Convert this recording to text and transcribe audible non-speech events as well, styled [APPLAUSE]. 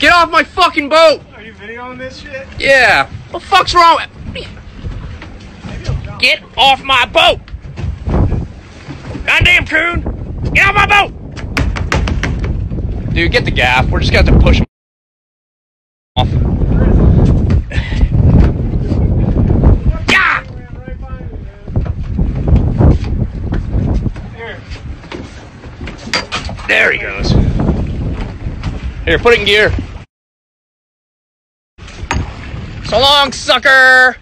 Get off my fucking boat! Are you videoing this shit? Yeah. What the fuck's wrong with Get off my boat! Goddamn coon! Get off my boat! Dude, get the gaff. We're just gonna have to push him off. [LAUGHS] Yeah! Ran right by me, man. Here. There he goes. Here, put it in gear. So long, sucker!